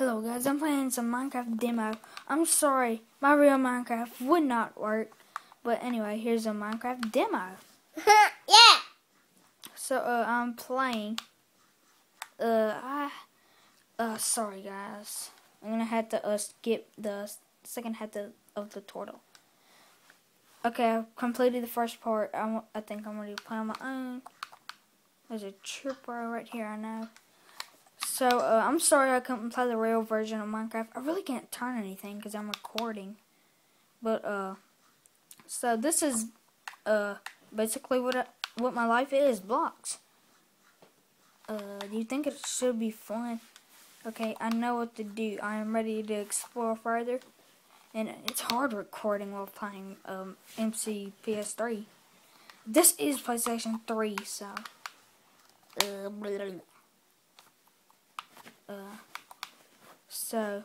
Hello guys, I'm playing some Minecraft demo. I'm sorry, my real Minecraft would not work. But anyway, here's a Minecraft demo. yeah. So uh, I'm playing. Uh, I. Uh, sorry guys. I'm gonna have to uh, skip the second half of, the tutorial. Okay, I've completed the first part. I'm, I think I'm ready to play on my own. There's a tripper right here, I know. So, uh, I'm sorry I couldn't play the real version of Minecraft. I really can't turn anything because I'm recording. But, uh, so this is, uh, basically what I, what my life is, blocks. Uh, do you think it should be fun? Okay, I know what to do. I am ready to explore further. And it's hard recording while playing, um, MC PS3. This is PlayStation 3, so... Uh, blah, blah, blah. Uh, so